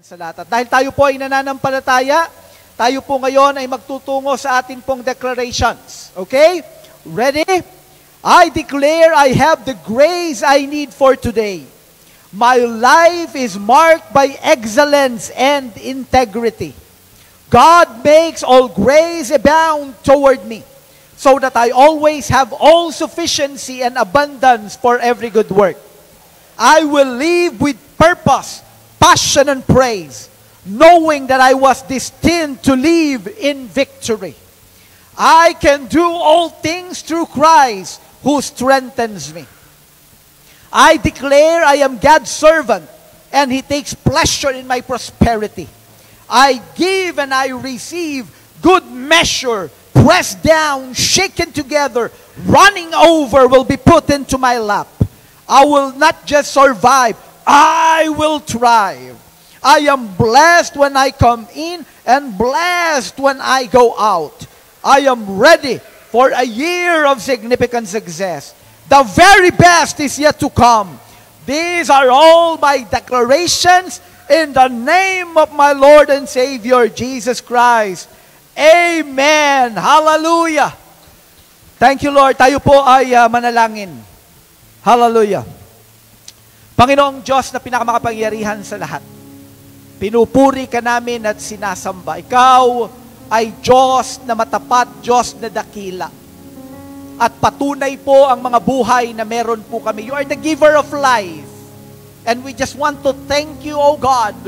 sa lahat. At dahil tayo po ay nananampalataya, tayo po ngayon ay magtutungo sa atin pong declarations. Okay? Ready? I declare I have the grace I need for today. My life is marked by excellence and integrity. God makes all grace abound toward me, so that I always have all sufficiency and abundance for every good work. I will live with purpose passion and praise, knowing that I was destined to live in victory. I can do all things through Christ who strengthens me. I declare I am God's servant and he takes pleasure in my prosperity. I give and I receive good measure, pressed down, shaken together, running over will be put into my lap. I will not just survive, I will thrive. I am blessed when I come in and blessed when I go out. I am ready for a year of significant success. The very best is yet to come. These are all my declarations in the name of my Lord and Savior, Jesus Christ. Amen. Hallelujah. Thank you, Lord. Tayo po ay uh, manalangin. Hallelujah. Panginoong Diyos na pinakamakapangyarihan sa lahat, pinupuri ka namin at sinasamba. Ikaw ay Diyos na matapat, Diyos na dakila. At patunay po ang mga buhay na meron po kami. You are the giver of life. And we just want to thank you, O God,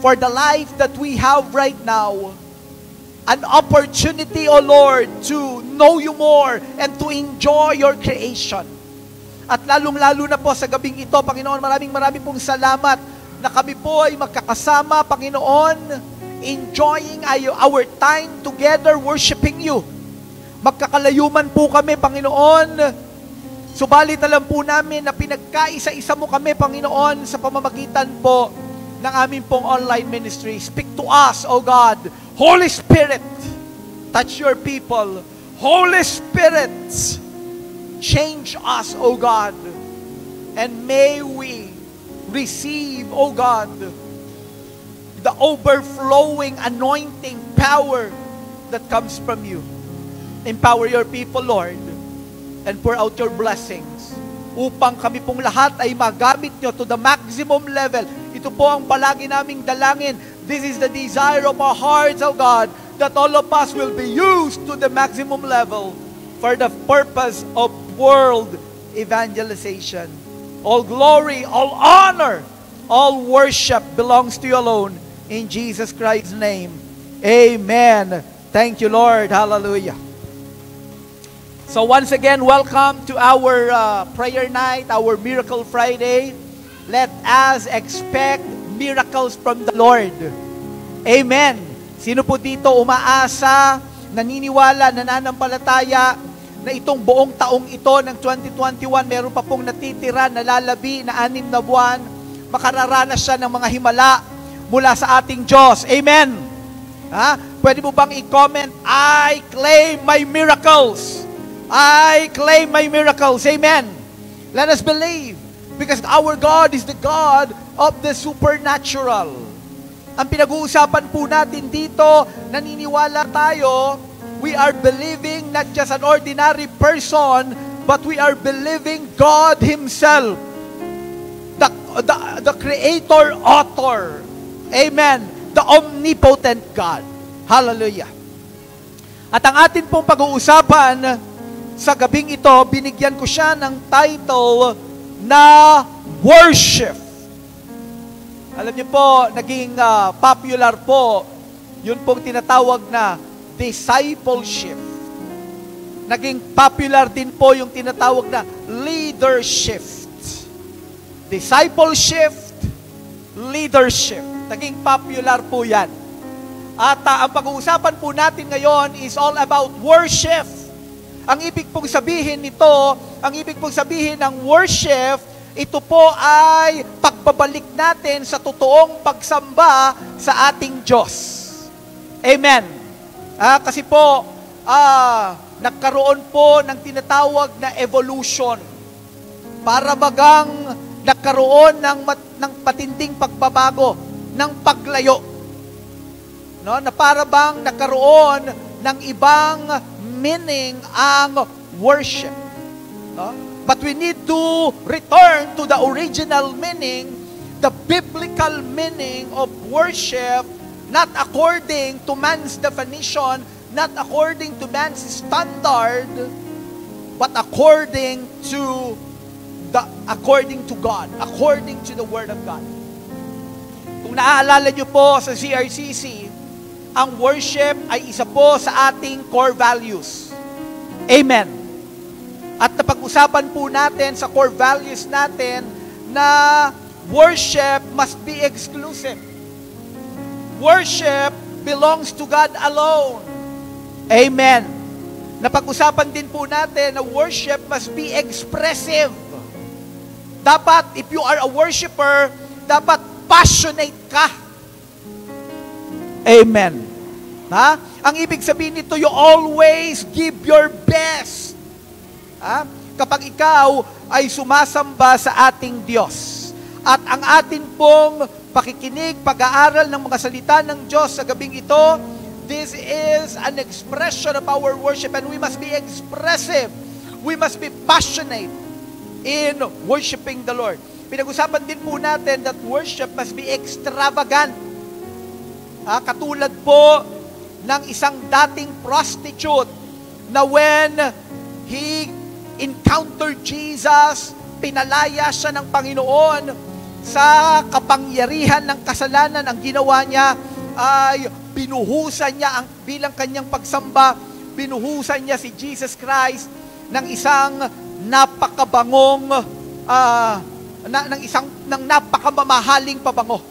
for the life that we have right now. An opportunity, O Lord, to know you more and to enjoy your creation. At lalong-lalo na po sa gabing ito, Panginoon, maraming maraming pong salamat na kami po ay magkakasama, Panginoon, enjoying our time together, worshiping you. Magkakalayuman po kami, Panginoon, subalit alam po namin na pinagkaisa-isa mo kami, Panginoon, sa pamamagitan po ng aming pong online ministry. Speak to us, O God. Holy Spirit, touch your people. Holy Spirit, Change us, O God. And may we receive, O God, the overflowing anointing power that comes from you. Empower your people, Lord, and pour out your blessings upang kami pong lahat ay magamit nyo to the maximum level. Ito po ang palagi naming dalangin. This is the desire of our hearts, O God, that all of us will be used to the maximum level for the purpose of world evangelization. All glory, all honor, all worship belongs to you alone. In Jesus Christ's name. Amen. Thank you, Lord. Hallelujah. So once again, welcome to our uh, prayer night, our Miracle Friday. Let us expect miracles from the Lord. Amen. Sino po dito umaasa, naniniwala, nananampalataya na itong buong taong ito ng 2021, meron pa pong natitira, nalalabi na anim na buwan, makararanas siya ng mga himala mula sa ating Diyos. Amen. Ha? Pwede mo bang i-comment, I claim my miracles. I claim my miracles. Amen. Let us believe because our God is the God of the supernatural. Ang pinag-uusapan po natin dito, naniniwala tayo, we are believing not just an ordinary person, but we are believing God Himself, the, the, the creator, author. Amen. The omnipotent God. Hallelujah. At ang atin pong pag-uusapan sa gabing ito, binigyan ko siya ng title na Worship. Alam niyo po, naging uh, popular po, yun pong tinatawag na discipleship. Naging popular din po yung tinatawag na leadership. Discipleship, leadership. Naging popular po yan. At uh, ang pag-uusapan po natin ngayon is all about worship. Ang ibig pong sabihin nito, ang ibig pong sabihin ng worship, ito po ay pagbabalik natin sa totoong pagsamba sa ating Diyos. Amen. Ah, kasi po, ah, nagkaroon po ng tinatawag na evolution. Para bagang nagkaroon ng, mat, ng patinding pagbabago ng paglayo. No, na para bang nagkaroon ng ibang meaning ang worship. No? But we need to return to the original meaning, the biblical meaning of worship, not according to man's definition, not according to man's standard, but according to the according to God, according to the word of God. Kung naaalala niyo po sa CRCC, ang worship ay isa po sa ating core values. Amen. At napag-usapan po natin sa core values natin na worship must be exclusive. Worship belongs to God alone. Amen. Napag-usapan din po natin na worship must be expressive. Dapat, if you are a worshiper, dapat passionate ka. Amen. Ha? Ang ibig sabihin nito, you always give your best. Ha? Kapag ikaw ay sumasamba sa ating Diyos. At ang atin pong pakikinig, pag-aaral ng mga salita ng Diyos sa gabing ito, this is an expression of our worship and we must be expressive. We must be passionate in worshiping the Lord. Pinag-usapan din po natin that worship must be extravagant. Ha, katulad po ng isang dating prostitute na when he encountered Jesus, pinalaya siya ng Panginoon sa kapangyarihan ng kasalanan. Ang ginawa niya ay binuhusan niya ang bilang kanyang pagsamba, binuhusan niya si Jesus Christ ng isang napakabangong uh, na, ng isang ng napakamamahaling pabango.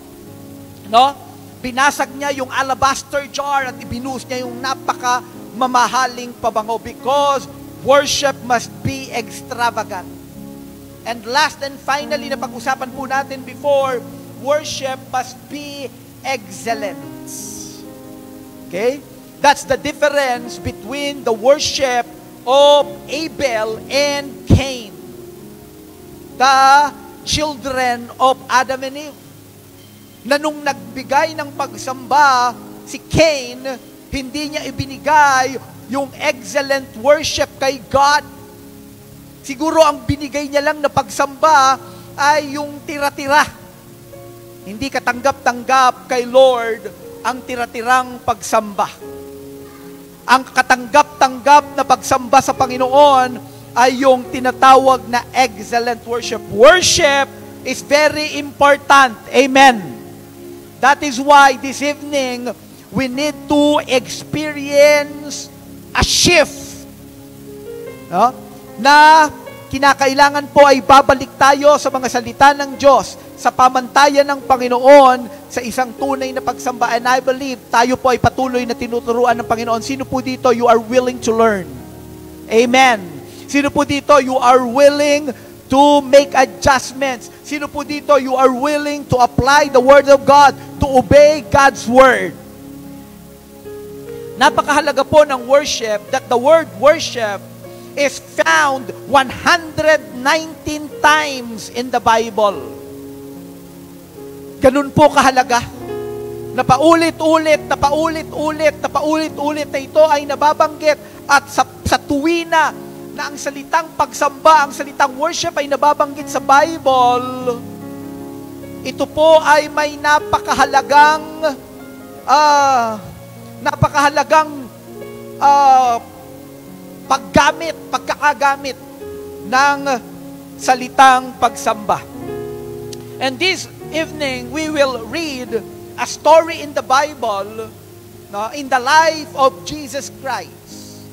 No? Binasag niya yung alabaster jar at ibinuhos niya yung napaka mamahaling pabango because worship must be extravagant. And last and finally na pag-usapan po natin before, worship must be excellence. Okay? That's the difference between the worship of Abel and Cain. The children of Adam and Eve na nung nagbigay ng pagsamba si Cain, hindi niya ibinigay yung excellent worship kay God. Siguro ang binigay niya lang na pagsamba ay yung tira-tira. Hindi katanggap-tanggap kay Lord ang tira-tirang pagsamba. Ang katanggap-tanggap na pagsamba sa Panginoon ay yung tinatawag na excellent worship. Worship is very important. Amen. That is why this evening, we need to experience a shift. No? Na kinakailangan po ay babalik tayo sa mga salita ng Diyos sa pamantayan ng Panginoon sa isang tunay na pagsamba. And I believe tayo po ay patuloy na tinuturuan ng Panginoon. Sino po dito you are willing to learn? Amen. Sino po dito you are willing to make adjustments? Sino po dito you are willing to apply the Word of God to obey God's word. Napakahalaga po ng worship that the word worship is found 119 times in the Bible. Ganun po kahalaga. Na paulit-ulit, na paulit-ulit, na paulit-ulit na ito ay nababanggit at sa, sa tuwina na ang salitang pagsamba, ang salitang worship ay nababanggit sa Bible, ito po ay may napakahalagang uh, napakahalagang uh, paggamit, pagkakagamit ng salitang pagsamba. And this evening, we will read a story in the Bible no, in the life of Jesus Christ.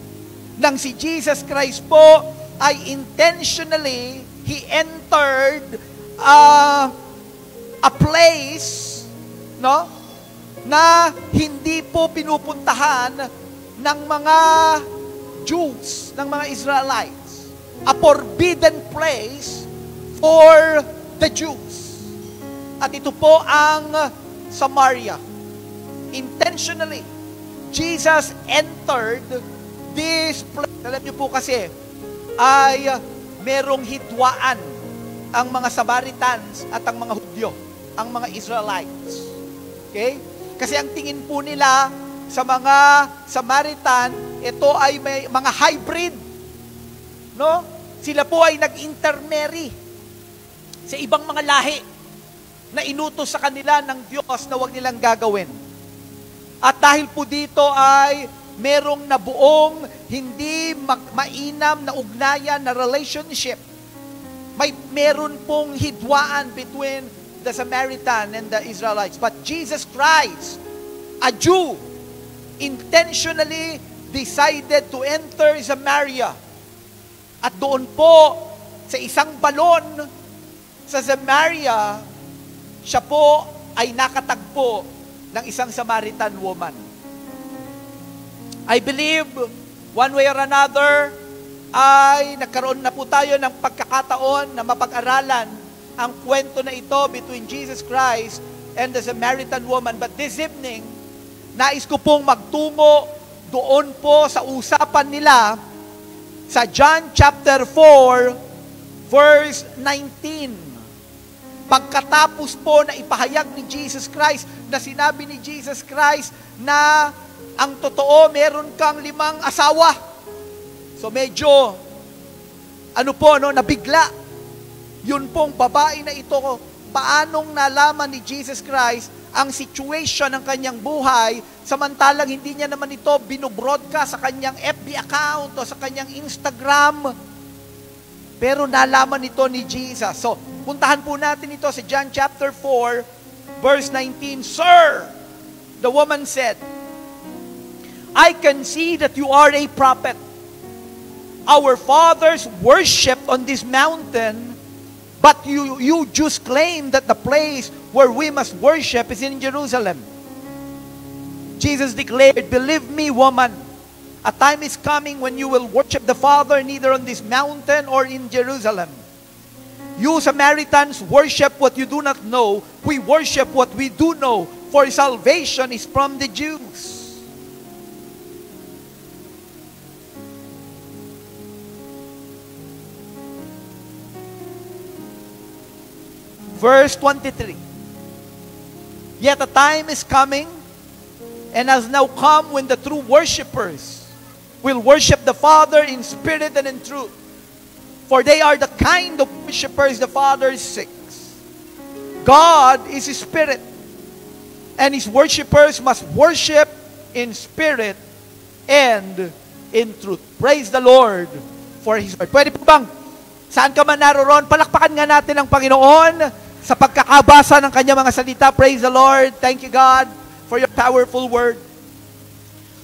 Nang si Jesus Christ po ay intentionally, He entered uh, a place no na hindi po pinupuntahan ng mga Jews, ng mga Israelites. A forbidden place for the Jews. At ito po ang Samaria. Intentionally, Jesus entered this place. Alam niyo po kasi, ay merong hitwaan ang mga Samaritans at ang mga Hudyo ang mga Israelites. Okay? Kasi ang tingin po nila sa mga Samaritan, ito ay may mga hybrid. No? Sila po ay nag-intermarry sa ibang mga lahi na inutos sa kanila ng Diyos na wag nilang gagawin. At dahil po dito ay merong nabuong hindi ma- mainam na ugnayan na relationship. May meron pong hidwaan between the Samaritan and the Israelites. But Jesus Christ, a Jew, intentionally decided to enter Samaria. At doon po, sa isang balon sa Samaria, siya po ay nakatagpo ng isang Samaritan woman. I believe, one way or another, ay nagkaroon na po tayo ng pagkakataon na mapag-aralan ang kwento na ito between Jesus Christ and the Samaritan woman. But this evening, nais ko pong magtungo doon po sa usapan nila sa John chapter 4 verse 19. Pagkatapos po na ipahayag ni Jesus Christ na sinabi ni Jesus Christ na ang totoo meron kang limang asawa. So medyo ano po no nabigla. Yun pong babae na ito paanong nalaman ni Jesus Christ ang situation ng kanyang buhay, samantalang hindi niya naman ito binobroadcast sa kanyang FB account o sa kanyang Instagram. Pero nalaman ito ni Jesus. So, puntahan po natin ito sa John chapter 4, verse 19. Sir, the woman said, I can see that you are a prophet. Our fathers worshipped on this mountain, but you, you just claim that the place where we must worship is in Jerusalem. Jesus declared, Believe me, woman, a time is coming when you will worship the Father neither on this mountain or in Jerusalem. You Samaritans worship what you do not know. We worship what we do know, for salvation is from the Jews. Verse 23. Yet a time is coming and has now come when the true worshipers will worship the Father in spirit and in truth. For they are the kind of worshipers the Father seeks. God is spirit, and his worshipers must worship in spirit and in truth. Praise the Lord for his word. Pwede po bang, saan ka man naroon, palakpakan nga natin ang Panginoon sa pagkakabasa ng kanya mga salita. Praise the Lord. Thank you God for your powerful word.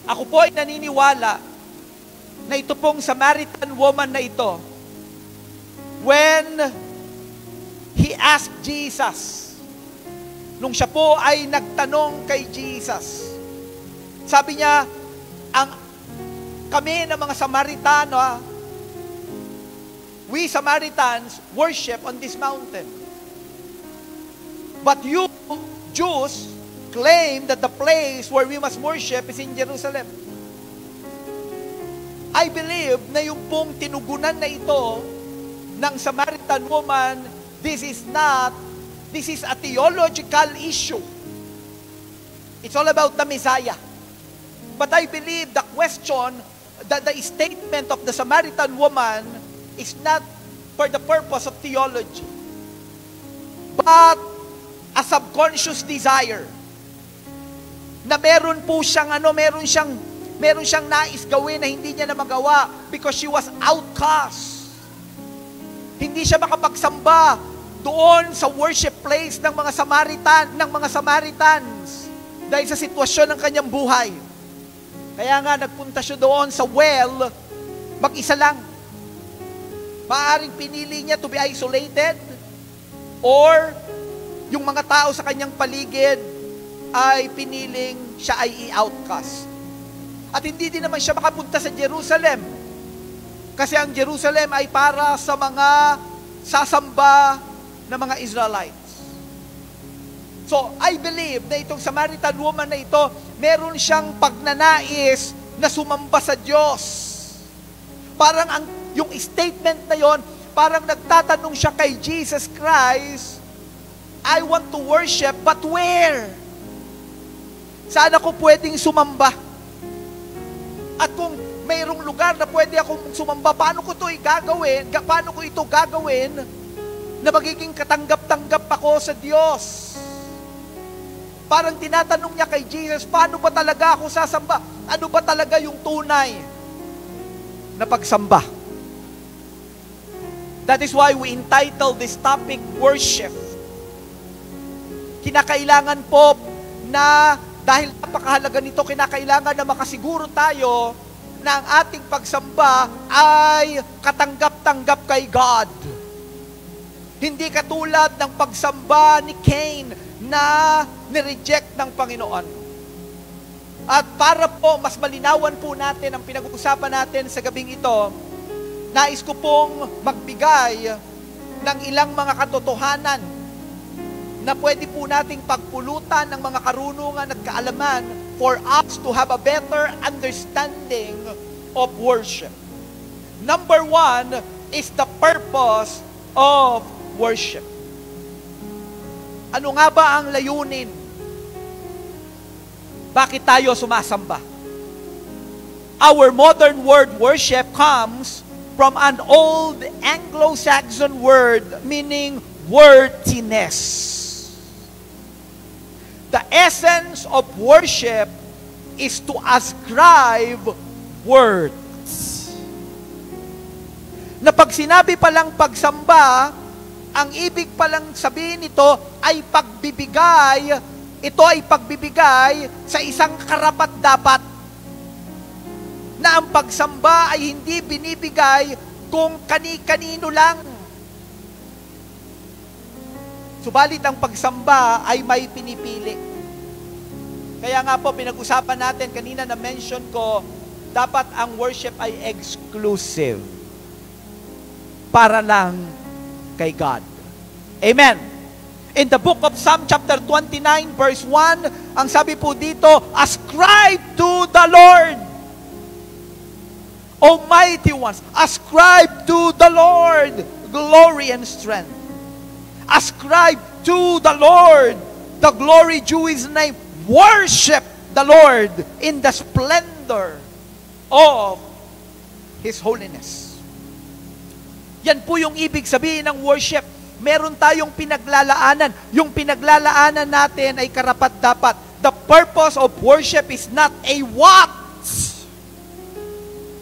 Ako po ay naniniwala na ito pong Samaritan woman na ito, when he asked Jesus, nung siya po ay nagtanong kay Jesus, sabi niya, ang kami na mga Samaritano, ah, we Samaritans worship on this mountain. But you, Jews, claim that the place where we must worship is in Jerusalem. I believe na yung pong tinugunan na ito ng Samaritan woman, this is not, this is a theological issue. It's all about the Messiah. But I believe the question, that the statement of the Samaritan woman is not for the purpose of theology, but a subconscious desire na meron po siyang ano, meron siyang meron siyang nais gawin na hindi niya na magawa because she was outcast. Hindi siya makapagsamba doon sa worship place ng mga Samaritan, ng mga Samaritans dahil sa sitwasyon ng kanyang buhay. Kaya nga nagpunta siya doon sa well, mag-isa lang. Maaring pinili niya to be isolated or yung mga tao sa kanyang paligid ay piniling siya ay i-outcast. At hindi din naman siya makapunta sa Jerusalem. Kasi ang Jerusalem ay para sa mga sasamba na mga Israelites. So, I believe na itong Samaritan woman na ito, meron siyang pagnanais na sumamba sa Diyos. Parang ang, yung statement na yon, parang nagtatanong siya kay Jesus Christ, I want to worship, but where? Saan ako pwedeng sumamba? At kung mayroong lugar na pwede akong sumamba, paano ko ito gagawin? Paano ko ito gagawin na magiging katanggap-tanggap ako sa Diyos? Parang tinatanong niya kay Jesus, paano ba talaga ako sasamba? Ano ba talaga yung tunay na pagsamba? That is why we entitle this topic Worship. Kinakailangan po na dahil napakahalaga nito, kinakailangan na makasiguro tayo na ang ating pagsamba ay katanggap-tanggap kay God. Hindi katulad ng pagsamba ni Cain na nireject ng Panginoon. At para po mas malinawan po natin ang pinag-uusapan natin sa gabing ito, nais ko pong magbigay ng ilang mga katotohanan na pwede po nating pagpulutan ng mga karunungan at kaalaman for us to have a better understanding of worship. Number one is the purpose of worship. Ano nga ba ang layunin? Bakit tayo sumasamba? Our modern word worship comes from an old Anglo-Saxon word meaning worthiness. The essence of worship is to ascribe words. Na pag sinabi palang pagsamba, ang ibig palang sabihin nito ay pagbibigay, ito ay pagbibigay sa isang karapat dapat na ang pagsamba ay hindi binibigay kung kani-kanino lang. Subalit ang pagsamba ay may pinipili. Kaya nga po, pinag-usapan natin, kanina na mention ko, dapat ang worship ay exclusive para lang kay God. Amen. In the book of Psalm chapter 29 verse 1, ang sabi po dito, ascribe to the Lord. Almighty ones, ascribe to the Lord glory and strength. Ascribe to the Lord the glory due His name. Worship the Lord in the splendor of His holiness. Yan po yung ibig sabihin ng worship. Meron tayong pinaglalaanan. Yung pinaglalaanan natin ay karapat dapat. The purpose of worship is not a what,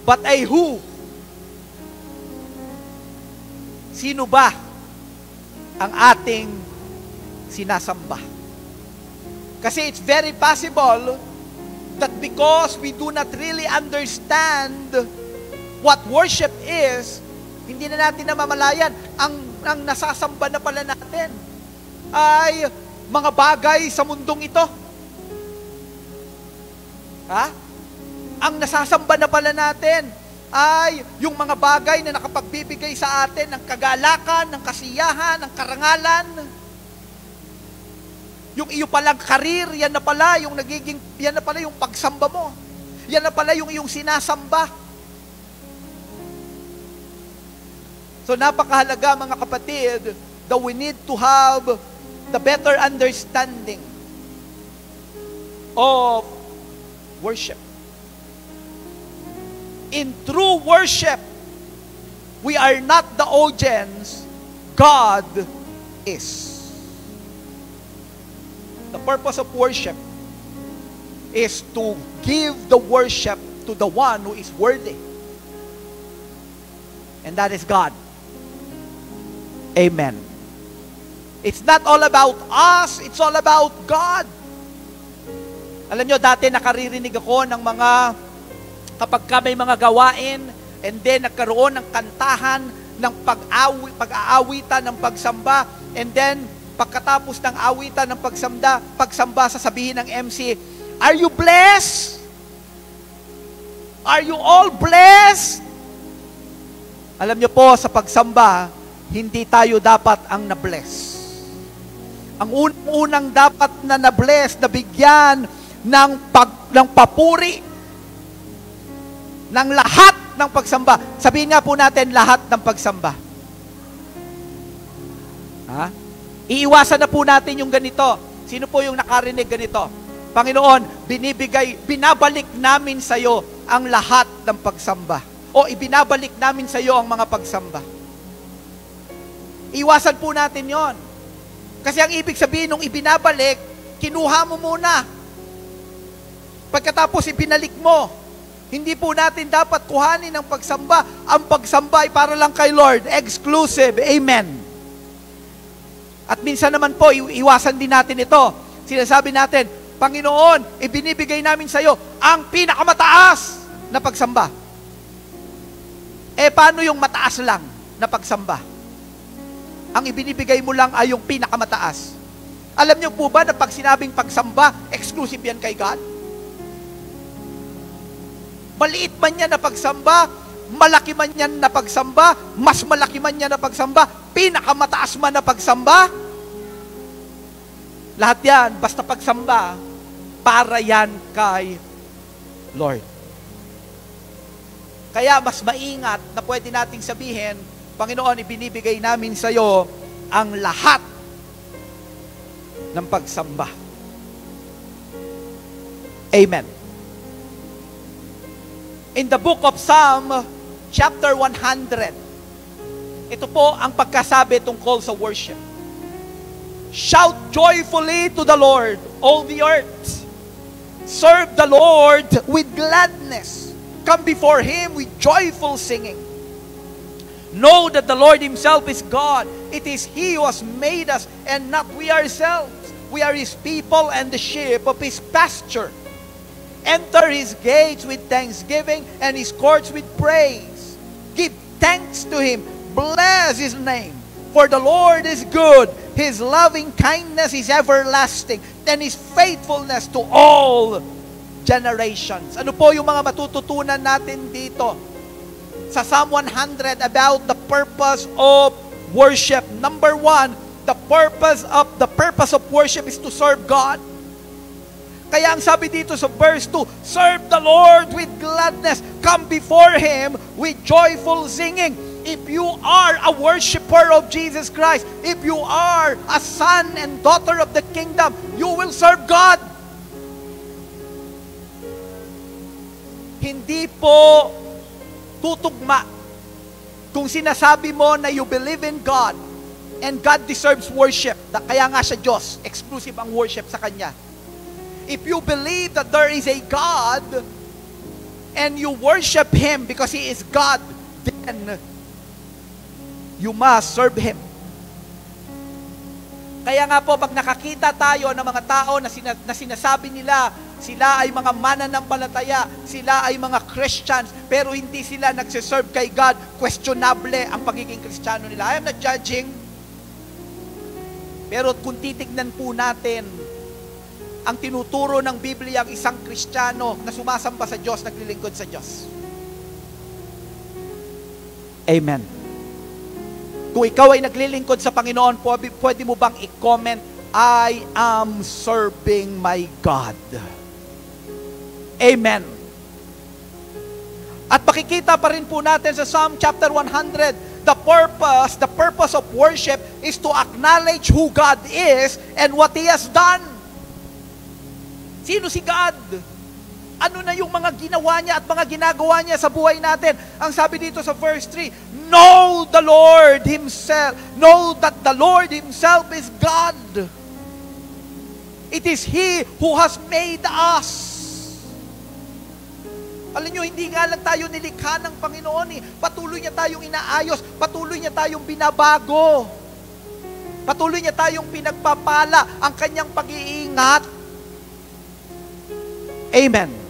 but a who. Sino ba ang ating sinasamba? Kasi it's very possible that because we do not really understand what worship is, hindi na natin namamalayan ang, ang nasasamba na pala natin ay mga bagay sa mundong ito. Ha? Ang nasasamba na pala natin ay yung mga bagay na nakapagbibigay sa atin ng kagalakan, ng kasiyahan, ng karangalan. Yung iyo palang karir, yan na pala yung nagiging, yan na pala yung pagsamba mo. Yan na pala yung iyong sinasamba. So napakahalaga mga kapatid that we need to have the better understanding of worship. In true worship, we are not the audience, God is. The purpose of worship is to give the worship to the one who is worthy. And that is God. Amen. It's not all about us, it's all about God. Alam nyo, dati nakaririnig ako ng mga, kapag ka may mga gawain, and then nagkaroon ng kantahan, ng pag-awi, pag-aawitan, ng pagsamba, and then pagkatapos ng awitan ng pagsamba, pagsamba sasabihin ng MC, Are you blessed? Are you all blessed? Alam nyo po, sa pagsamba, hindi tayo dapat ang na-bless. Ang unang dapat na na-bless, na bigyan ng, pag, ng papuri, ng lahat ng pagsamba. Sabihin nga po natin, lahat ng pagsamba. Ha? Iiwasan na po natin yung ganito. Sino po yung nakarinig ganito? Panginoon, binibigay, binabalik namin sa iyo ang lahat ng pagsamba. O ibinabalik namin sa iyo ang mga pagsamba. Iwasan po natin yon. Kasi ang ibig sabihin nung ibinabalik, kinuha mo muna. Pagkatapos ibinalik mo, hindi po natin dapat kuhanin ng pagsamba. Ang pagsamba ay para lang kay Lord. Exclusive. Amen. At minsan naman po, iwasan din natin ito. Sinasabi natin, Panginoon, ibinibigay namin sa iyo ang pinakamataas na pagsamba. Eh, paano yung mataas lang na pagsamba? Ang ibinibigay mo lang ay yung pinakamataas. Alam niyo po ba na pag sinabing pagsamba, exclusive yan kay God? Maliit man yan na pagsamba, malaki man yan na pagsamba, mas malaki man yan na pagsamba, pinakamataas man na pagsamba, lahat yan, basta pagsamba, para yan kay Lord. Kaya mas maingat na pwede nating sabihin, Panginoon, ibinibigay namin sa iyo ang lahat ng pagsamba. Amen. In the book of Psalm, chapter 100, ito po ang pagkasabi tungkol sa worship. Shout joyfully to the Lord, all the earth. Serve the Lord with gladness. Come before Him with joyful singing. Know that the Lord Himself is God. It is He who has made us and not we ourselves. We are His people and the sheep of His pasture. Enter His gates with thanksgiving and His courts with praise. Give thanks to Him. Bless His name. For the Lord is good. His loving kindness is everlasting. And His faithfulness to all generations. Ano po yung mga matututunan natin dito? sa Psalm 100 about the purpose of worship. Number one, the purpose of the purpose of worship is to serve God. Kaya ang sabi dito sa verse 2, serve the Lord with gladness, come before Him with joyful singing. If you are a worshiper of Jesus Christ, if you are a son and daughter of the kingdom, you will serve God. Hindi po tutugma. Kung sinasabi mo na you believe in God and God deserves worship, kaya nga siya Diyos, exclusive ang worship sa Kanya. If you believe that there is a God and you worship Him because He is God, then you must serve Him. Kaya nga po, pag nakakita tayo ng mga tao na, sina, na sinasabi nila, sila ay mga mananampalataya, sila ay mga Christians, pero hindi sila nagsiserve kay God, questionable ang pagiging Kristiyano nila. I am not judging. Pero kung titignan po natin, ang tinuturo ng Biblia ang isang Kristiyano na sumasamba sa Diyos, naglilingkod sa Diyos. Amen. Kung ikaw ay naglilingkod sa Panginoon, pwede mo bang i-comment, I am serving my God. Amen. At makikita pa rin po natin sa Psalm chapter 100, the purpose, the purpose of worship is to acknowledge who God is and what He has done. Sino si God? Ano na yung mga ginawa niya at mga ginagawa niya sa buhay natin? Ang sabi dito sa verse 3, Know the Lord Himself. Know that the Lord Himself is God. It is He who has made us. Alam nyo, hindi nga lang tayo nilikha ng Panginoon eh. Patuloy niya tayong inaayos. Patuloy niya tayong binabago. Patuloy niya tayong pinagpapala ang kanyang pag-iingat. Amen.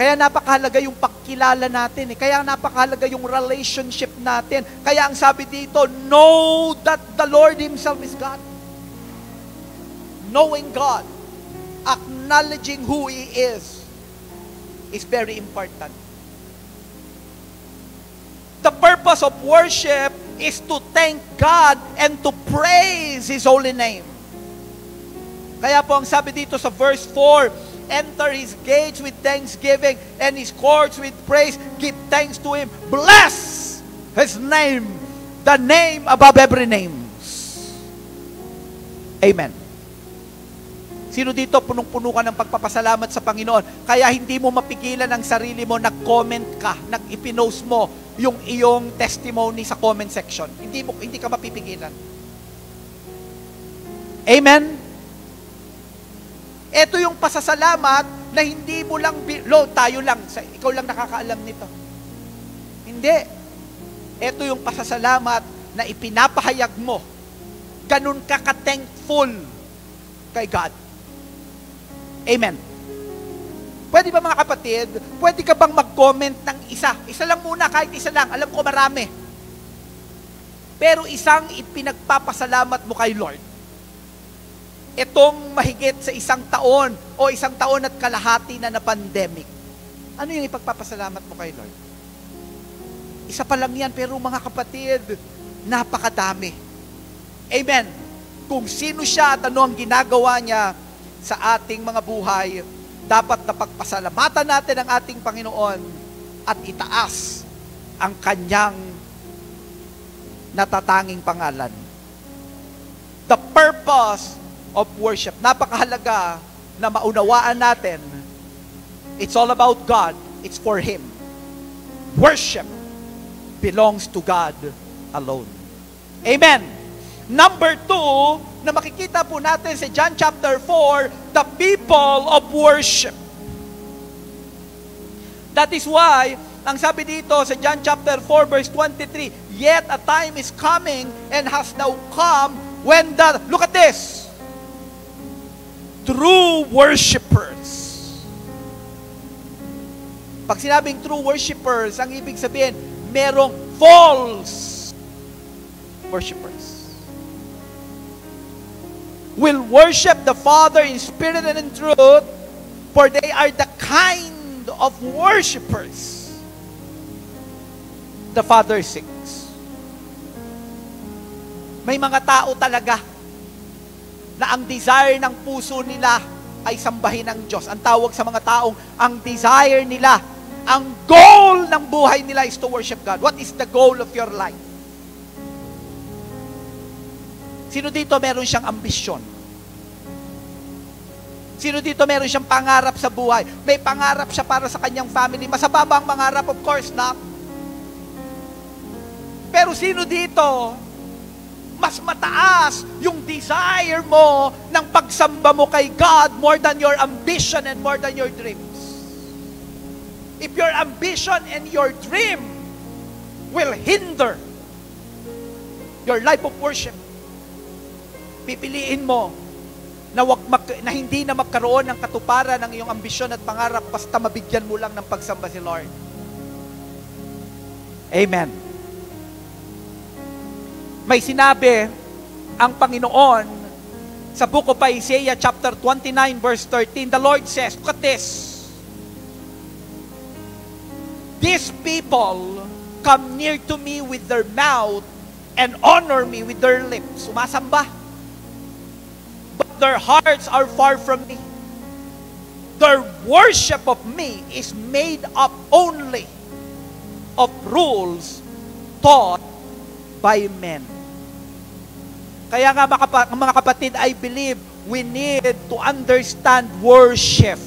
Kaya napakahalaga yung pagkilala natin. Eh. Kaya napakahalaga yung relationship natin. Kaya ang sabi dito, know that the Lord Himself is God. Knowing God, acknowledging who He is, is very important. The purpose of worship is to thank God and to praise His holy name. Kaya po ang sabi dito sa verse 4, enter his gates with thanksgiving and his courts with praise. Give thanks to him. Bless his name, the name above every name. Amen. Sino dito punong-puno ka ng pagpapasalamat sa Panginoon? Kaya hindi mo mapigilan ang sarili mo, nag-comment ka, nag-ipinost mo yung iyong testimony sa comment section. Hindi mo hindi ka mapipigilan. Amen. Ito yung pasasalamat na hindi mo lang, lo, tayo lang, ikaw lang nakakaalam nito. Hindi. Ito yung pasasalamat na ipinapahayag mo. Ganun ka ka-thankful kay God. Amen. Pwede ba mga kapatid, pwede ka bang mag-comment ng isa? Isa lang muna, kahit isa lang. Alam ko marami. Pero isang ipinagpapasalamat mo kay Lord. Itong mahigit sa isang taon o isang taon at kalahati na na pandemic. Ano yung ipagpapasalamat mo kay Lord? Isa pa lang yan, pero mga kapatid, napakadami. Amen. Kung sino siya at ano ang ginagawa niya, sa ating mga buhay, dapat na pagpasalamatan natin ang ating Panginoon at itaas ang kanyang natatanging pangalan. The purpose of worship. Napakahalaga na maunawaan natin. It's all about God. It's for Him. Worship belongs to God alone. Amen. Number two, na makikita po natin sa John chapter 4, the people of worship. That is why, ang sabi dito sa John chapter 4 verse 23, Yet a time is coming and has now come when the, look at this, true worshipers. Pag sinabing true worshipers, ang ibig sabihin, merong false worshipers will worship the Father in spirit and in truth, for they are the kind of worshipers the Father seeks. May mga tao talaga na ang desire ng puso nila ay sambahin ng Diyos. Ang tawag sa mga taong, ang desire nila, ang goal ng buhay nila is to worship God. What is the goal of your life? Sino dito meron siyang ambisyon? Sino dito meron siyang pangarap sa buhay? May pangarap siya para sa kanyang family. Masaba ba ang pangarap? Of course not. Pero sino dito, mas mataas yung desire mo ng pagsamba mo kay God more than your ambition and more than your dreams. If your ambition and your dream will hinder your life of worship, pipiliin mo na, wag mag, na hindi na magkaroon ng katuparan ng iyong ambisyon at pangarap basta mabigyan mo lang ng pagsamba si Lord. Amen. May sinabi ang Panginoon sa book of Isaiah chapter 29 verse 13. The Lord says, look at this. These people come near to me with their mouth and honor me with their lips. Sumasamba their hearts are far from me. Their worship of me is made up only of rules taught by men. Kaya nga mga kapatid, I believe we need to understand worship.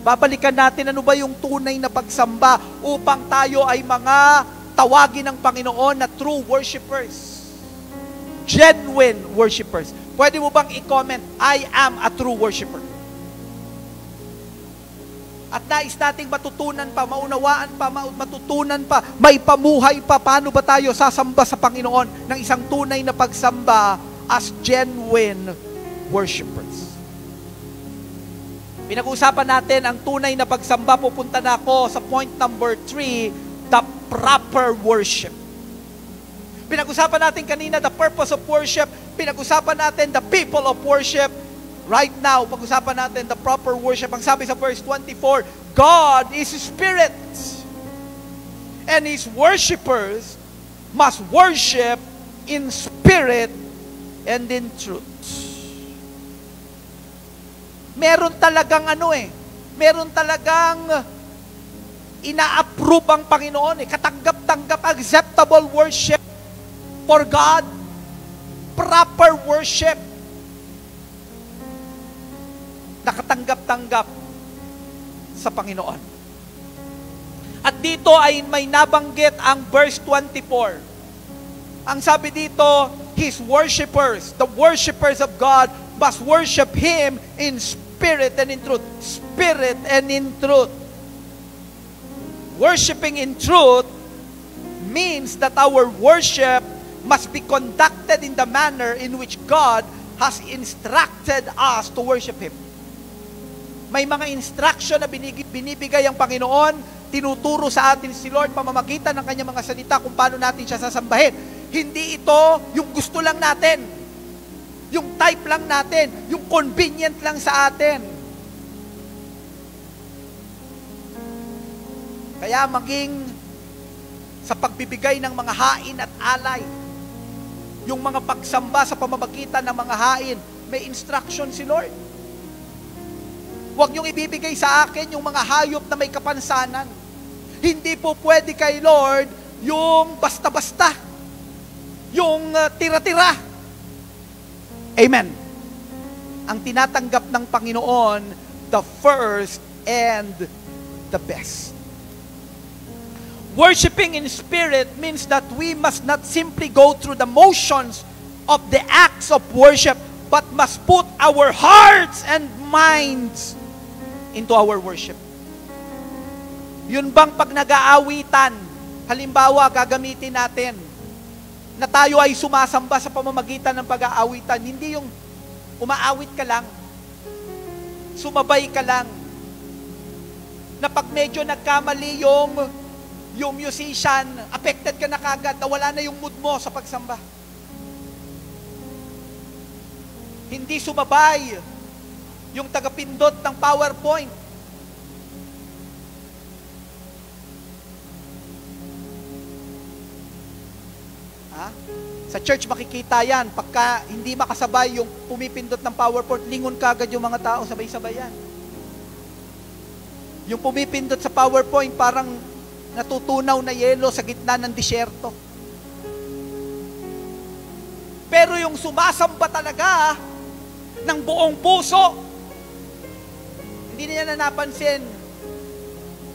Babalikan natin ano ba yung tunay na pagsamba upang tayo ay mga tawagin ng Panginoon na true worshipers genuine worshipers. Pwede mo bang i-comment, I am a true worshiper? At nais nating matutunan pa, maunawaan pa, matutunan pa, may pamuhay pa, paano ba tayo sasamba sa Panginoon ng isang tunay na pagsamba as genuine worshipers. Pinag-uusapan natin ang tunay na pagsamba. Pupunta na ako sa point number three, the proper worship. Pinag-usapan natin kanina the purpose of worship. Pinag-usapan natin the people of worship. Right now, pag-usapan natin the proper worship. Ang sabi sa verse 24, God is Spirit. And His worshipers must worship in spirit and in truth. Meron talagang ano eh, meron talagang ina-approve ang Panginoon eh, katanggap-tanggap, acceptable worship for God, proper worship. Nakatanggap-tanggap sa Panginoon. At dito ay may nabanggit ang verse 24. Ang sabi dito, His worshipers, the worshipers of God, must worship Him in spirit and in truth. Spirit and in truth. Worshipping in truth means that our worship must be conducted in the manner in which God has instructed us to worship Him. May mga instruction na binibigay ang Panginoon tinuturo sa atin si Lord pamamagitan ng kanyang mga salita kung paano natin siya sasambahin. Hindi ito yung gusto lang natin. Yung type lang natin. Yung convenient lang sa atin. Kaya maging sa pagbibigay ng mga hain at alay, yung mga pagsamba sa pamamagitan ng mga hain, may instruction si Lord. Huwag niyong ibibigay sa akin yung mga hayop na may kapansanan. Hindi po pwede kay Lord yung basta-basta. Yung uh, tira-tira. Amen. Ang tinatanggap ng Panginoon, the first and the best. Worshipping in spirit means that we must not simply go through the motions of the acts of worship, but must put our hearts and minds into our worship. Yun bang pag nag-aawitan, halimbawa gagamitin natin, na tayo ay sumasamba sa pamamagitan ng pag-aawitan, hindi yung umaawit ka lang, sumabay ka lang, na pag medyo nagkamali yung yung musician, affected ka na kagad, nawala na yung mood mo sa pagsamba. Hindi sumabay yung tagapindot ng PowerPoint. Ha? Sa church makikita yan. Pagka hindi makasabay yung pumipindot ng PowerPoint, lingon kagad yung mga tao, sabay-sabay yan. Yung pumipindot sa PowerPoint, parang natutunaw na yelo sa gitna ng disyerto. Pero yung sumasamba talaga ng buong puso, hindi niya na napansin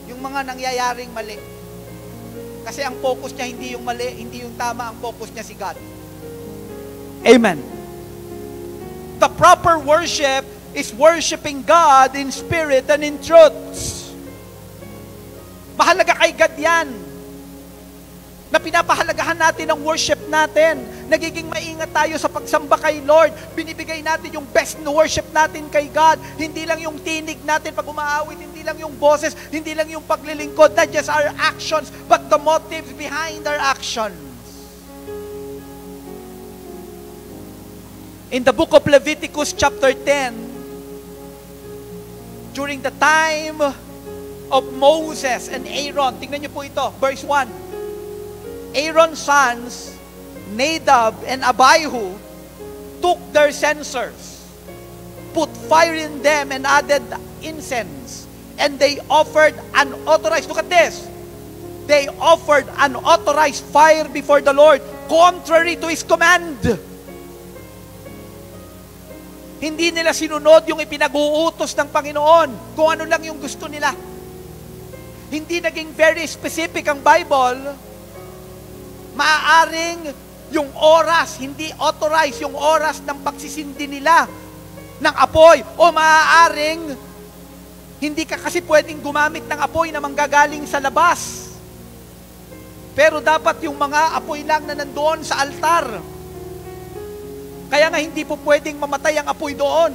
yung mga nangyayaring mali. Kasi ang focus niya hindi yung mali, hindi yung tama, ang focus niya si God. Amen. The proper worship is worshiping God in spirit and in truth. Mahalaga kay God yan na pinapahalagahan natin ang worship natin. Nagiging maingat tayo sa pagsamba kay Lord. Binibigay natin yung best na worship natin kay God. Hindi lang yung tinig natin pag umaawit, hindi lang yung boses, hindi lang yung paglilingkod, not just our actions, but the motives behind our actions. In the book of Leviticus chapter 10, during the time of Moses and Aaron, tingnan niyo po ito, verse 1, Aaron's sons, Nadab and Abihu, took their censers, put fire in them, and added incense. And they offered unauthorized, look at this, they offered unauthorized fire before the Lord, contrary to His command. Hindi nila sinunod yung ipinag-uutos ng Panginoon, kung ano lang yung gusto nila. Hindi naging very specific ang Bible maaaring yung oras, hindi authorized yung oras ng pagsisindi nila ng apoy o maaaring hindi ka kasi pwedeng gumamit ng apoy na manggagaling sa labas. Pero dapat yung mga apoy lang na nandoon sa altar. Kaya nga hindi po pwedeng mamatay ang apoy doon.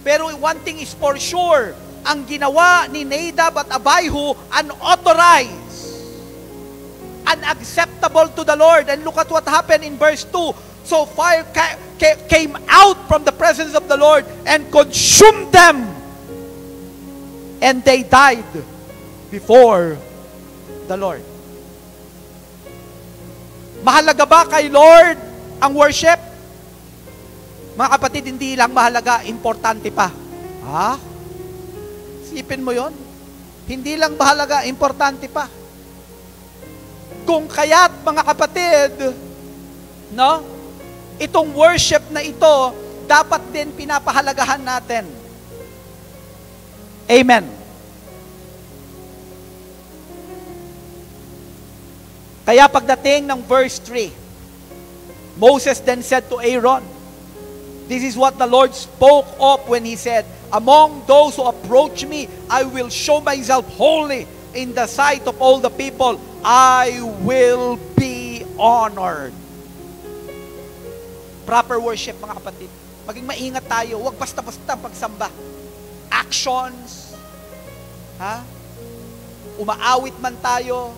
Pero one thing is for sure, ang ginawa ni Nadab at Abihu unauthorized unacceptable to the Lord. And look at what happened in verse 2. So fire ca- ca- came out from the presence of the Lord and consumed them. And they died before the Lord. Mahalaga ba kay Lord ang worship? Mga kapatid, hindi lang mahalaga, importante pa. Ha? Sipin mo yon? Hindi lang mahalaga, importante pa. Kung kaya't mga kapatid, no? Itong worship na ito dapat din pinapahalagahan natin. Amen. Kaya pagdating ng verse 3, Moses then said to Aaron, This is what the Lord spoke of when he said, Among those who approach me, I will show myself holy in the sight of all the people. I will be honored. Proper worship, mga kapatid. Maging maingat tayo. Huwag basta-basta pagsamba. Actions. Ha? Umaawit man tayo,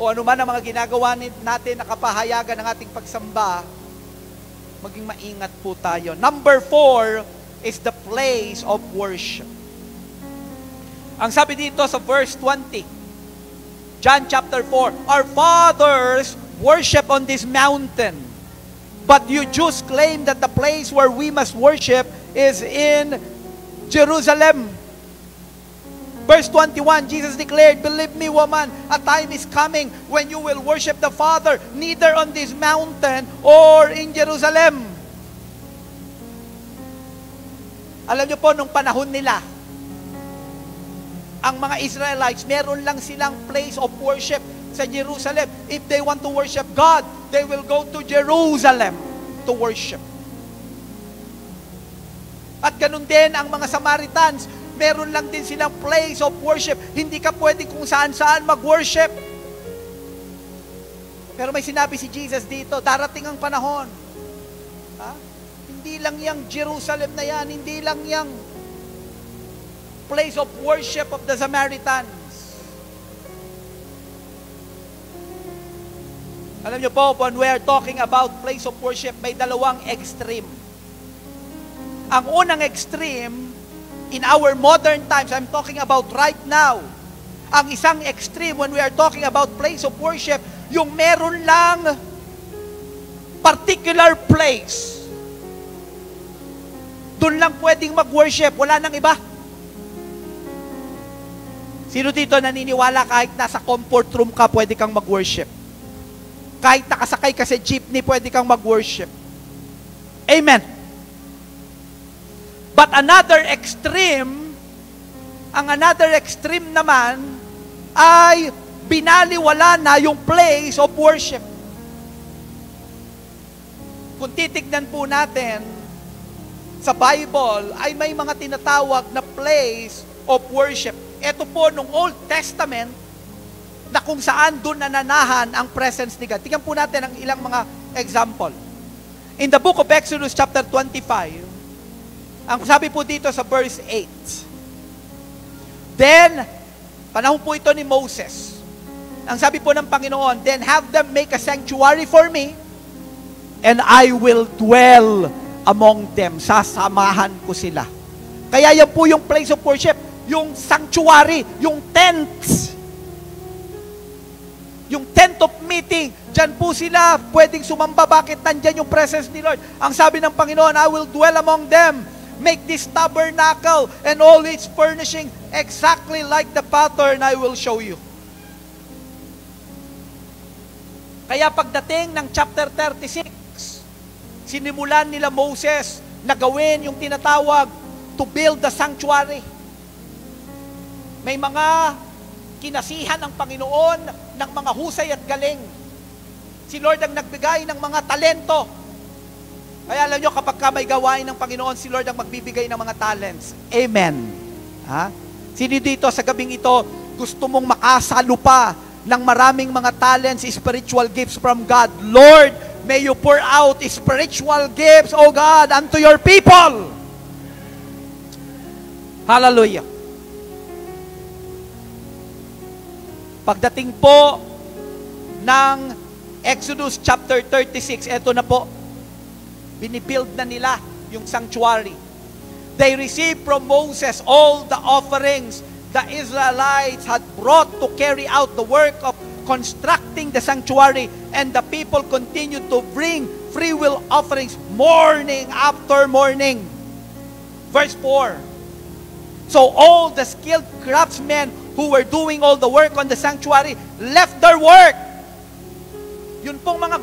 o ano man ang mga ginagawa natin na kapahayagan ng ating pagsamba, maging maingat po tayo. Number four is the place of worship. Ang sabi dito sa verse 20, John chapter 4, Our fathers worship on this mountain, but you Jews claim that the place where we must worship is in Jerusalem. Verse 21, Jesus declared, Believe me, woman, a time is coming when you will worship the Father, neither on this mountain or in Jerusalem. Alam niyo po, nung panahon nila, ang mga Israelites, meron lang silang place of worship sa Jerusalem. If they want to worship God, they will go to Jerusalem to worship. At ganun din ang mga Samaritans, meron lang din silang place of worship. Hindi ka pwede kung saan-saan mag-worship. Pero may sinabi si Jesus dito, darating ang panahon. Ha? Hindi lang yung Jerusalem na yan, hindi lang yung place of worship of the Samaritans. Alam niyo po, when we are talking about place of worship, may dalawang extreme. Ang unang extreme, in our modern times, I'm talking about right now, ang isang extreme when we are talking about place of worship, yung meron lang particular place. Doon lang pwedeng mag-worship, wala nang iba. Sino dito naniniwala kahit nasa comfort room ka, pwede kang mag-worship? Kahit nakasakay ka sa jeepney, pwede kang mag-worship. Amen. But another extreme, ang another extreme naman, ay binaliwala na yung place of worship. Kung titignan po natin, sa Bible ay may mga tinatawag na place of worship. Ito po nung Old Testament, na kung saan doon nananahan ang presence ni God. Tingnan po natin ang ilang mga example. In the book of Exodus chapter 25, ang sabi po dito sa verse 8, Then, panahon po ito ni Moses. Ang sabi po ng Panginoon, Then have them make a sanctuary for me, and I will dwell among them. Sasamahan ko sila. Kaya yan po yung place of worship, yung sanctuary, yung tent. Yung tent of meeting, dyan po sila pwedeng sumamba. Bakit nandyan yung presence ni Lord? Ang sabi ng Panginoon, I will dwell among them Make this tabernacle and all its furnishing exactly like the pattern I will show you. Kaya pagdating ng chapter 36, sinimulan nila Moses na gawin yung tinatawag to build the sanctuary. May mga kinasihan ng Panginoon ng mga husay at galing. Si Lord ang nagbigay ng mga talento kaya alam nyo, kapag ka may gawain ng Panginoon, si Lord ang magbibigay ng mga talents. Amen. Ha? Sino dito sa gabing ito, gusto mong makasalo pa ng maraming mga talents, spiritual gifts from God. Lord, may you pour out spiritual gifts, O God, unto your people. Hallelujah. Pagdating po ng Exodus chapter 36, eto na po, Binibuild na nila yung sanctuary. They received from Moses all the offerings the Israelites had brought to carry out the work of constructing the sanctuary and the people continued to bring free will offerings morning after morning. Verse 4. So all the skilled craftsmen who were doing all the work on the sanctuary left their work. Yun pong mga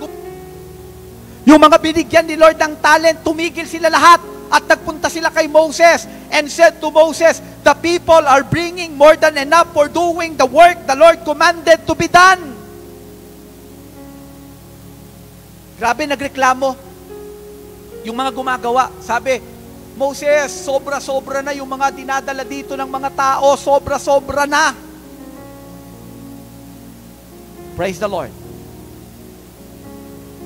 Yung mga binigyan ni Lord ng talent, tumigil sila lahat at nagpunta sila kay Moses and said to Moses, The people are bringing more than enough for doing the work the Lord commanded to be done. Grabe nagreklamo. Yung mga gumagawa, sabi, Moses, sobra-sobra na yung mga dinadala dito ng mga tao, sobra-sobra na. Praise the Lord.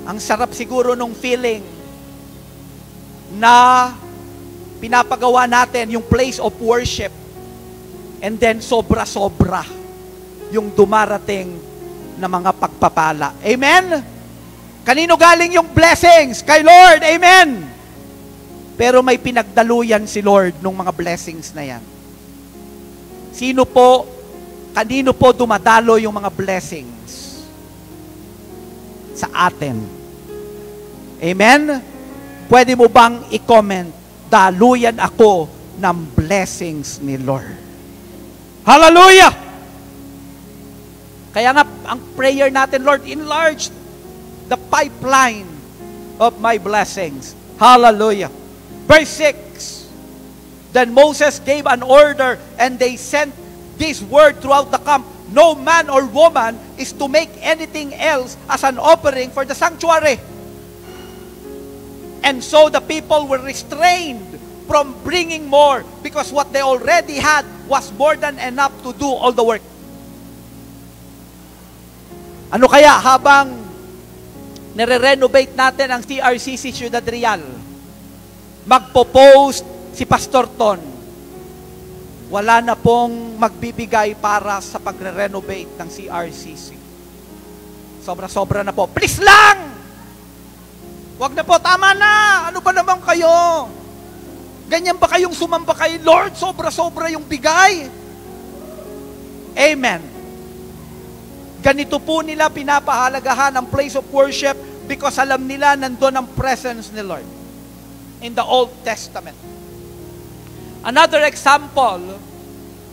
Ang sarap siguro nung feeling na pinapagawa natin yung place of worship and then sobra-sobra yung dumarating na mga pagpapala. Amen? Kanino galing yung blessings? Kay Lord. Amen? Pero may pinagdaluyan si Lord nung mga blessings na yan. Sino po, kanino po dumadalo yung mga blessings? sa atin. Amen? Pwede mo bang i-comment, daluyan ako ng blessings ni Lord. Hallelujah! Kaya nga, ang prayer natin, Lord, enlarge the pipeline of my blessings. Hallelujah. Verse 6, Then Moses gave an order and they sent this word throughout the camp no man or woman is to make anything else as an offering for the sanctuary. And so the people were restrained from bringing more because what they already had was more than enough to do all the work. Ano kaya habang nire-renovate natin ang CRCC Ciudad Real, magpo-post si Pastor Ton wala na pong magbibigay para sa pagre-renovate ng CRCC. Sobra-sobra na po. Please lang! Huwag na po, tama na! Ano ba naman kayo? Ganyan ba kayong sumamba kay Lord? Sobra-sobra yung bigay? Amen. Ganito po nila pinapahalagahan ang place of worship because alam nila nandun ang presence ni Lord in the Old Testament. Another example,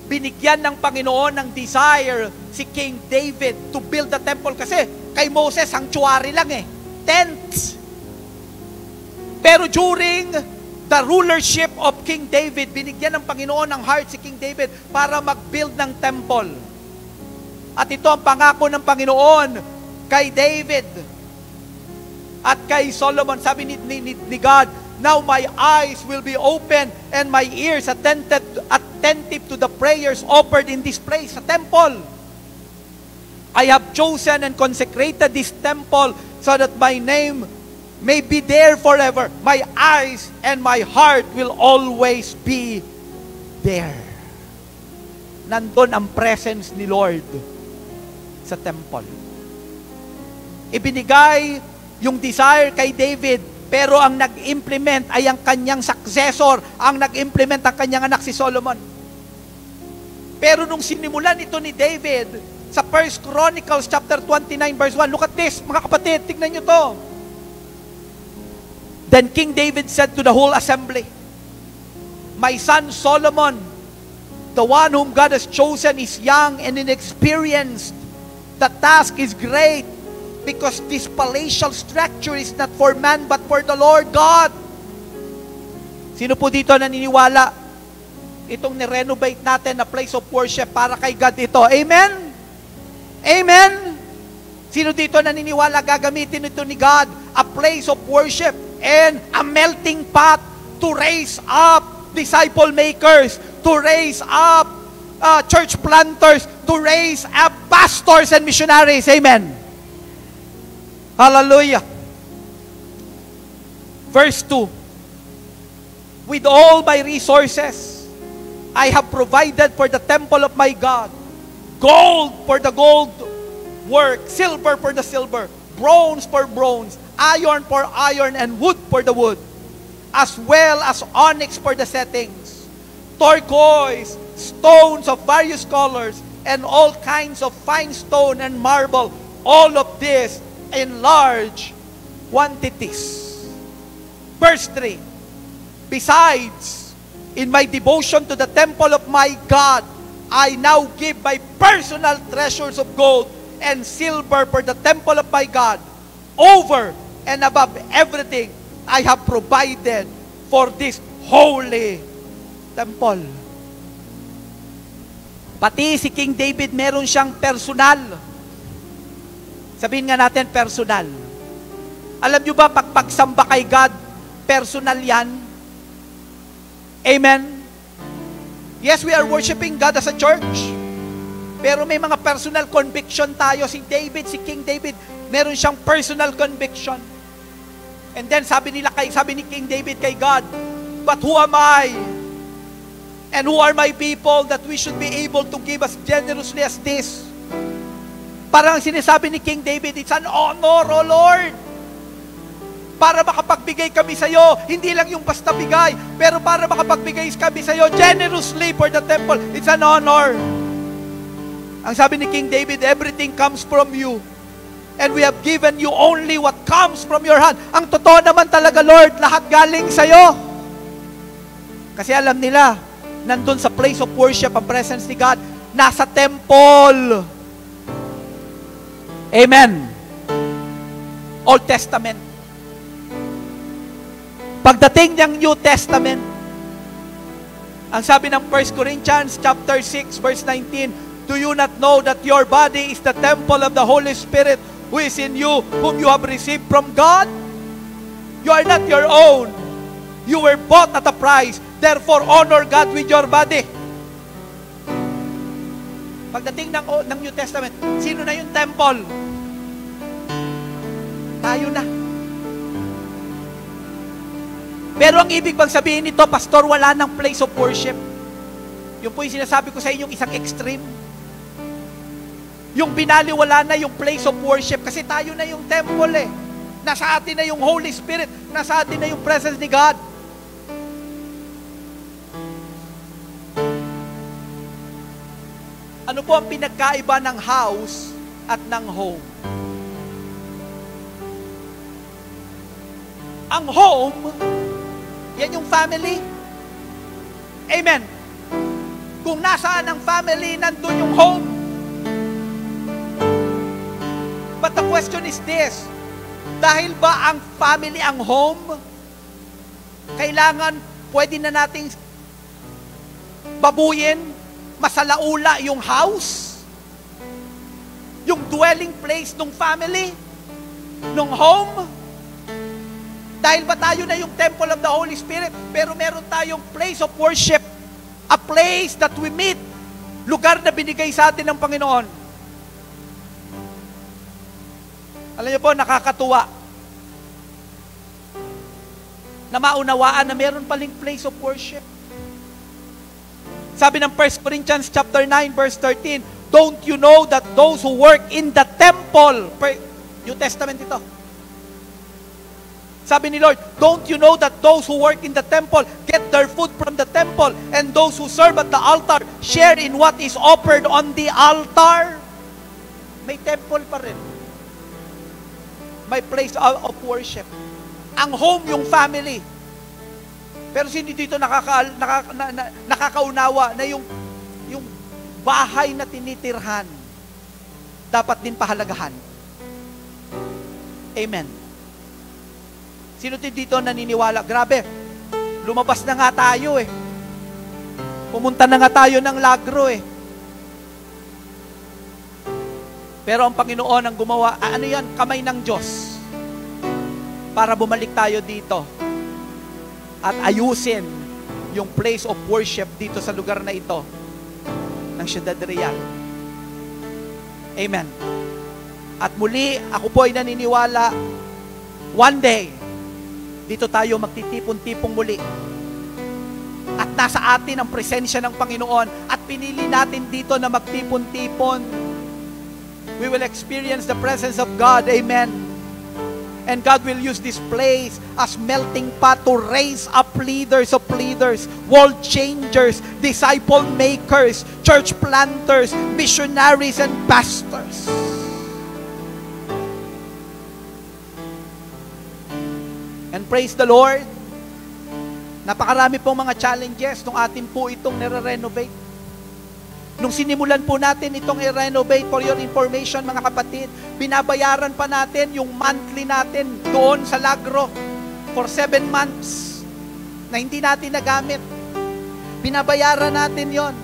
binigyan ng Panginoon ng desire si King David to build the temple kasi kay Moses, sanctuary lang eh. Tents. Pero during the rulership of King David, binigyan ng Panginoon ng heart si King David para mag-build ng temple. At ito ang pangako ng Panginoon kay David at kay Solomon. Sabi ni, ni, ni God, Now my eyes will be open and my ears attentive, attentive to the prayers offered in this place, sa temple. I have chosen and consecrated this temple so that my name may be there forever. My eyes and my heart will always be there. Nandun ang presence ni Lord sa temple. Ibinigay yung desire kay David pero ang nag-implement ay ang kanyang successor, ang nag-implement ang kanyang anak si Solomon. Pero nung sinimulan ito ni David, sa 1 Chronicles chapter 29 verse 1, look at this, mga kapatid, tignan nyo to. Then King David said to the whole assembly, My son Solomon, the one whom God has chosen is young and inexperienced. The task is great because this palatial structure is not for man but for the Lord God. Sino po dito naniniwala itong ni-renovate natin na place of worship para kay God ito? Amen? Amen? Sino dito naniniwala gagamitin ito ni God a place of worship and a melting pot to raise up disciple makers, to raise up uh, church planters, to raise up pastors and missionaries. Amen. Hallelujah. Verse 2. With all my resources, I have provided for the temple of my God. Gold for the gold work, silver for the silver, bronze for bronze, iron for iron, and wood for the wood, as well as onyx for the settings, turquoise, stones of various colors, and all kinds of fine stone and marble. All of this in large quantities. Verse 3, Besides, in my devotion to the temple of my God, I now give my personal treasures of gold and silver for the temple of my God over and above everything, I have provided for this holy temple. Pati si King David, meron siyang personal. Sabihin nga natin, personal. Alam nyo ba, pag pagsamba kay God, personal yan. Amen? Yes, we are worshiping God as a church. Pero may mga personal conviction tayo. Si David, si King David, meron siyang personal conviction. And then sabi nila kay sabi ni King David kay God, "But who am I? And who are my people that we should be able to give as generously as this?" Parang sinasabi ni King David, "It's an honor, O Lord." Para makapagbigay kami sa iyo, hindi lang yung basta bigay, pero para makapagbigay kami sa iyo generously for the temple, it's an honor. Ang sabi ni King David, everything comes from you. And we have given you only what comes from your hand. Ang totoo naman talaga, Lord, lahat galing sa iyo. Kasi alam nila, nandun sa place of worship, ang presence ni God, nasa temple. Amen. Old Testament. Pagdating ng New Testament, ang sabi ng 1 Corinthians chapter 6 verse 19, Do you not know that your body is the temple of the Holy Spirit who is in you, whom you have received from God? You are not your own. You were bought at a price. Therefore, honor God with your body. Pagdating ng, ng New Testament, sino na yung temple? Tayo na. Pero ang ibig bang sabihin nito, Pastor, wala ng place of worship. Yung po yung sinasabi ko sa inyong isang extreme. Yung binaliwala na yung place of worship kasi tayo na yung temple eh. Nasa atin na yung Holy Spirit. Nasa atin na yung presence ni God. Ano po ang pinagkaiba ng house at ng home? Ang home, yan yung family. Amen. Kung nasaan ang family, nandun yung home. But the question is this, dahil ba ang family ang home, kailangan pwede na nating babuyin, masalaula yung house, yung dwelling place ng family, ng home, dahil ba tayo na yung temple of the Holy Spirit, pero meron tayong place of worship, a place that we meet, lugar na binigay sa atin ng Panginoon. Alam niyo po, nakakatuwa na maunawaan na meron paling place of worship. Sabi ng 1 Corinthians chapter 9 verse 13, Don't you know that those who work in the temple, New Testament ito, sabi ni Lord, don't you know that those who work in the temple get their food from the temple and those who serve at the altar share in what is offered on the altar? May temple pa rin my place of worship. Ang home yung family. Pero sino dito nakaka, nakaka, na, na, nakakaunawa na yung, yung bahay na tinitirhan dapat din pahalagahan. Amen. Sino dito naniniwala? Grabe, lumabas na nga tayo eh. Pumunta na nga tayo ng lagro eh. Pero ang Panginoon ang gumawa, ano yan? Kamay ng Diyos. Para bumalik tayo dito at ayusin yung place of worship dito sa lugar na ito ng Ciudad Real. Amen. At muli, ako po ay naniniwala, one day, dito tayo magtitipon-tipong muli. At nasa atin ang presensya ng Panginoon at pinili natin dito na magtipon-tipon we will experience the presence of God. Amen. And God will use this place as melting pot to raise up leaders of leaders, world changers, disciple makers, church planters, missionaries, and pastors. And praise the Lord. Napakarami pong mga challenges nung atin po itong nire-renovate. Nung sinimulan po natin itong i-renovate for your information mga kapatid, binabayaran pa natin yung monthly natin doon sa Lagro for seven months na hindi natin nagamit. Binabayaran natin yon.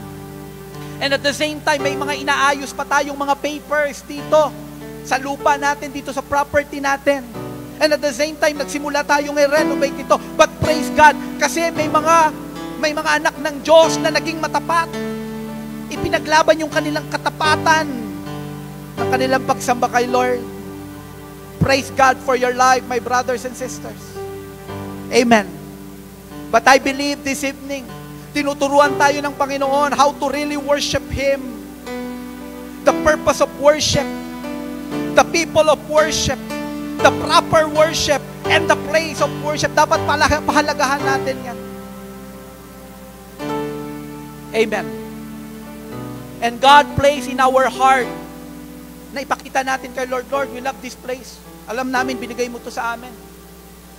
And at the same time, may mga inaayos pa tayong mga papers dito sa lupa natin, dito sa property natin. And at the same time, nagsimula tayong i-renovate ito. But praise God, kasi may mga may mga anak ng Diyos na naging matapat. Ipinaglaban yung kanilang katapatan ng kanilang pagsamba kay Lord. Praise God for your life, my brothers and sisters. Amen. But I believe this evening, tinuturuan tayo ng Panginoon how to really worship Him. The purpose of worship, the people of worship, the proper worship, and the place of worship. Dapat pahalagahan natin yan. Amen. And God placed in our heart na ipakita natin kay Lord, Lord, we love this place. Alam namin, binigay mo to sa amin.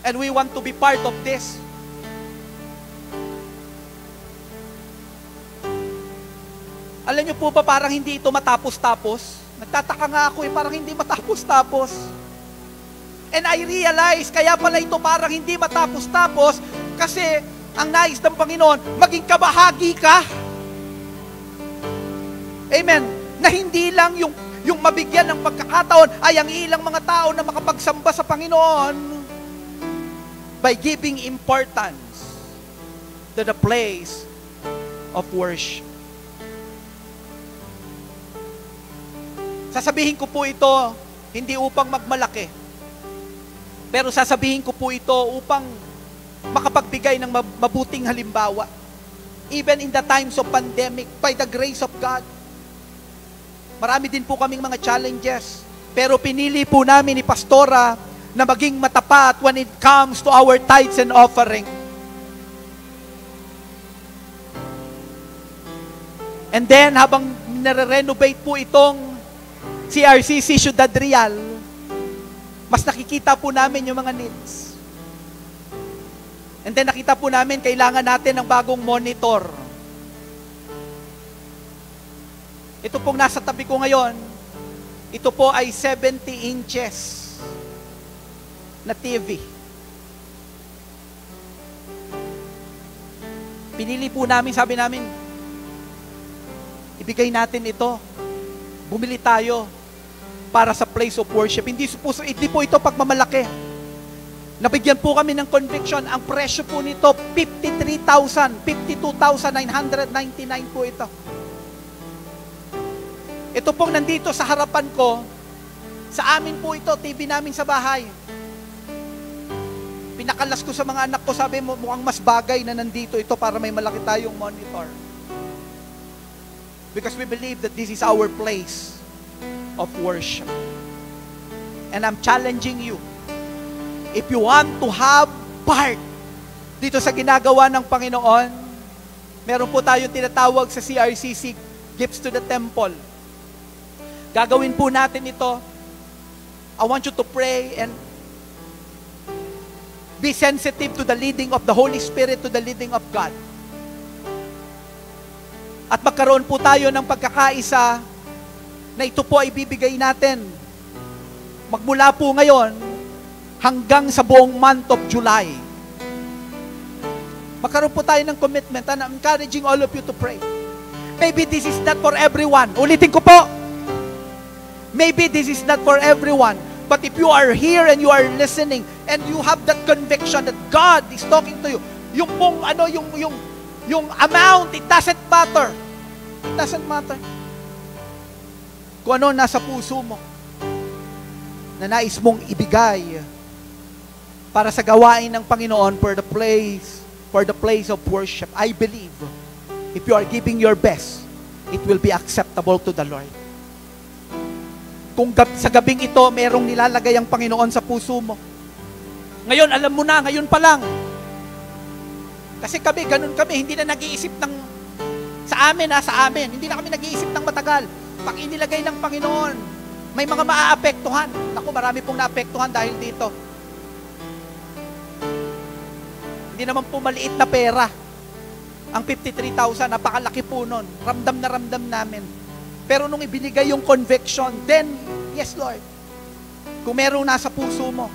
And we want to be part of this. Alam niyo po ba, parang hindi ito matapos-tapos? Nagtataka nga ako eh, parang hindi matapos-tapos. And I realize, kaya pala ito parang hindi matapos-tapos, kasi ang nais ng Panginoon, maging kabahagi ka. Amen. Na hindi lang yung, yung mabigyan ng pagkakataon ay ang ilang mga tao na makapagsamba sa Panginoon by giving importance to the place of worship. Sasabihin ko po ito, hindi upang magmalaki. Pero sasabihin ko po ito upang makapagbigay ng mabuting halimbawa. Even in the times of pandemic, by the grace of God. Marami din po kaming mga challenges. Pero pinili po namin ni Pastora na maging matapat when it comes to our tithes and offering. And then, habang nare-renovate po itong CRCC Ciudad Real, mas nakikita po namin yung mga needs. And then nakita po namin, kailangan natin ng bagong monitor. Ito pong nasa tabi ko ngayon, ito po ay 70 inches na TV. Pinili po namin, sabi namin, ibigay natin ito. Bumili tayo para sa place of worship. Hindi, po, hindi po ito pagmamalaki. Nabigyan po kami ng conviction. Ang presyo po nito, 53,000, 52,999 po ito. Ito pong nandito sa harapan ko, sa amin po ito, TV namin sa bahay. Pinakalas ko sa mga anak ko, sabi mo, mukhang mas bagay na nandito ito para may malaki tayong monitor. Because we believe that this is our place of worship. And I'm challenging you, if you want to have part dito sa ginagawa ng Panginoon, meron po tayong tinatawag sa CRCC, Gifts to the Temple. Gagawin po natin ito. I want you to pray and be sensitive to the leading of the Holy Spirit, to the leading of God. At magkaroon po tayo ng pagkakaisa na ito po ay bibigay natin. Magmula po ngayon hanggang sa buong month of July. Magkaroon po tayo ng commitment and I'm encouraging all of you to pray. Maybe this is not for everyone. Ulitin ko po. Maybe this is not for everyone. But if you are here and you are listening and you have that conviction that God is talking to you, yung pong ano, yung, yung, yung amount, it doesn't matter. It doesn't matter kung ano nasa puso mo na nais mong ibigay para sa gawain ng Panginoon for the place for the place of worship. I believe if you are giving your best, it will be acceptable to the Lord. Kung sa gabing ito, merong nilalagay ang Panginoon sa puso mo. Ngayon, alam mo na, ngayon pa lang. Kasi kami, ganun kami, hindi na nag-iisip ng, sa amin ha, sa amin, hindi na kami nag-iisip ng matagal pag inilagay ng Panginoon, may mga maaapektuhan. Naku, marami pong naapektuhan dahil dito. Hindi naman po maliit na pera Ang 53,000, napakalaki po nun. Ramdam na ramdam namin. Pero nung ibinigay yung conviction, then, yes Lord, kung merong nasa puso mo,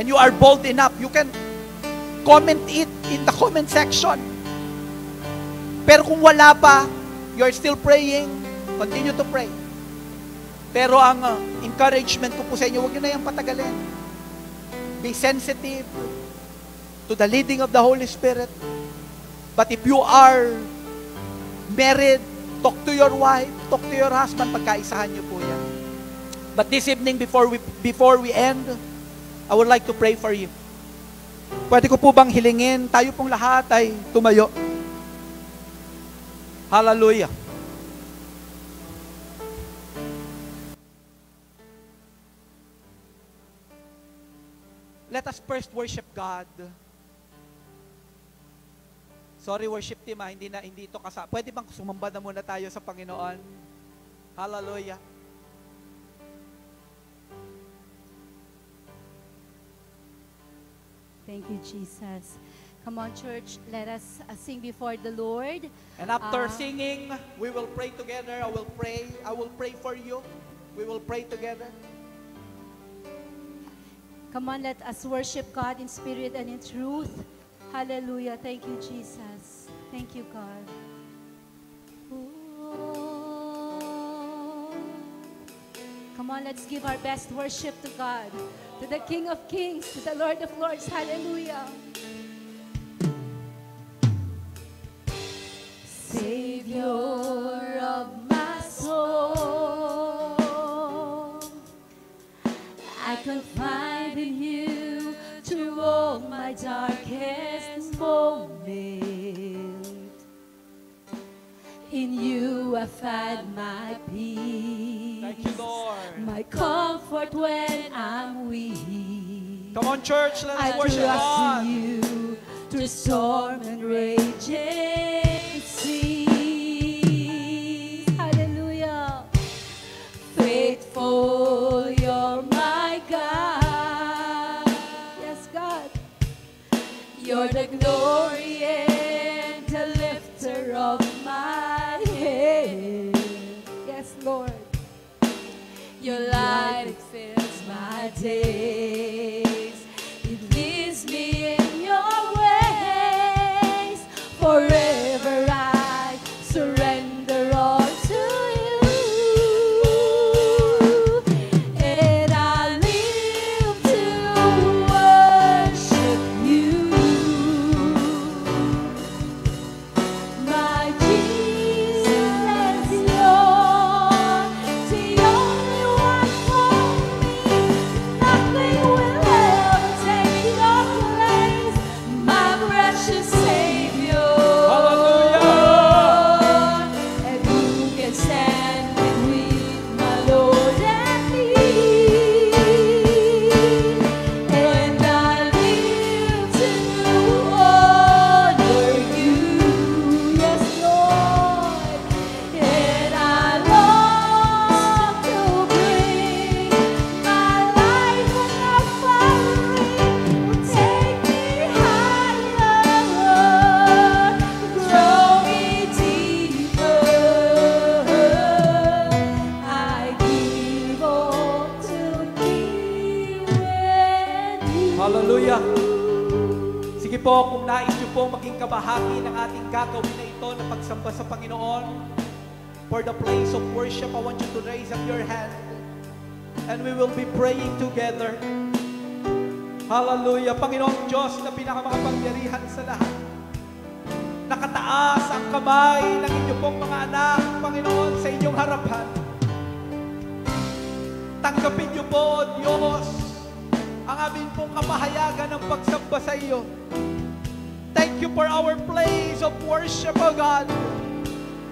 and you are bold enough, you can comment it in the comment section. Pero kung wala pa, you're still praying, continue to pray. Pero ang uh, encouragement ko po sa inyo, huwag nyo na yung patagalin. Be sensitive to the leading of the Holy Spirit. But if you are married, talk to your wife, talk to your husband, pagkaisahan niyo po yan. But this evening, before we, before we end, I would like to pray for you. Pwede ko po bang hilingin, tayo pong lahat ay tumayo. Hallelujah. Let us first worship God. Sorry worship team ah, hindi na hindi ito kasa. Pwede bang sumamba na muna tayo sa Panginoon? Hallelujah. Thank you, Jesus. Come on, church, let us uh, sing before the Lord. And after Ah. singing, we will pray together. I will pray. I will pray for you. We will pray together. Come on, let us worship God in spirit and in truth. Hallelujah. Thank you, Jesus. Thank you, God. Come on, let's give our best worship to God, to the King of Kings, to the Lord of Lords. Hallelujah. Savior of my soul. I confide in you through all my darkest moment. In you I find my peace. Thank you, Lord. My comfort when I'm weak. Come on, church. Let us I worship trust God. in you through storm and raging seas. My na pinakamakapangyarihan sa lahat. Nakataas ang kamay ng inyong pong mga anak, Panginoon, sa inyong harapan. Tanggapin niyo po, Diyos, ang aming pong kapahayagan ng pagsamba sa iyo. Thank you for our place of worship, O God.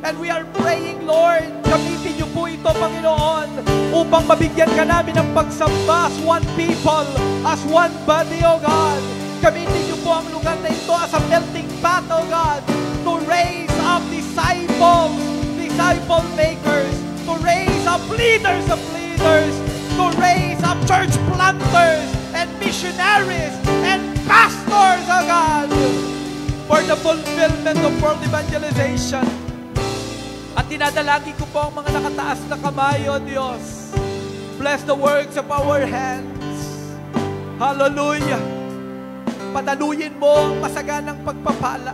And we are praying, Lord, gamitin niyo po ito, Panginoon, upang mabigyan ka namin ng pagsamba as one people, as one body, O God. Gamitin niyo po ang lugar na ito as a melting pot, O God, to raise up disciples, disciple makers, to raise up leaders of leaders, to raise up church planters and missionaries and pastors, O God, for the fulfillment of world evangelization. At dinadalangin ko po ang mga nakataas na kamay, O Diyos. Bless the works of our hands. Hallelujah. Padaluyin mo ang masaganang pagpapala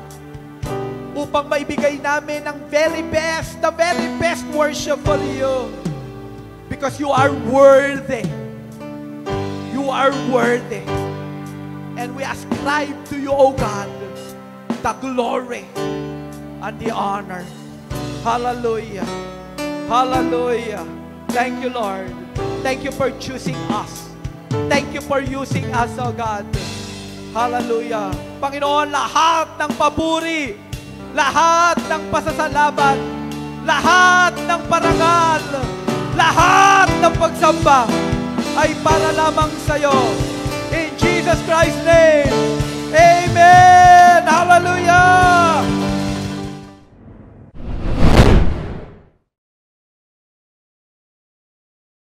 upang maibigay namin ang very best, the very best worship for you. Because you are worthy. You are worthy. And we ascribe to you, O God, the glory and the honor. Hallelujah. Hallelujah. Thank you, Lord. Thank you for choosing us. Thank you for using us, O God. Hallelujah. Panginoon, lahat ng papuri, lahat ng pasasalamat, lahat ng parangal, lahat ng pagsamba ay para lamang sa iyo. In Jesus Christ's name, Amen! Hallelujah!